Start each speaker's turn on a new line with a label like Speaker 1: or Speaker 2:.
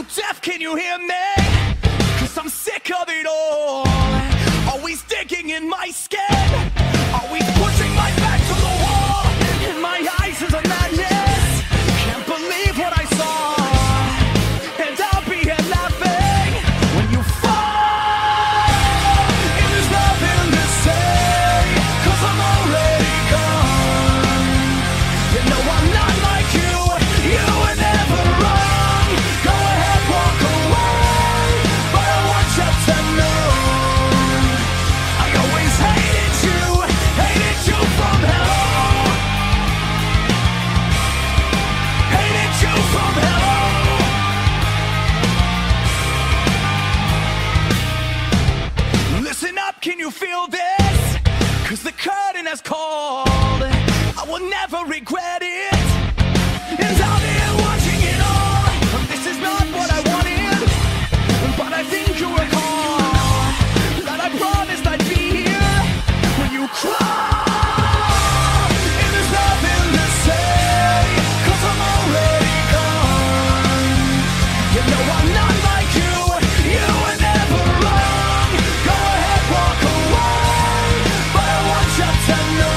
Speaker 1: you deaf? Can you hear me? Cause I'm sick of it all. Always digging in my skin. feel this, cause the curtain has called. I will never regret it. I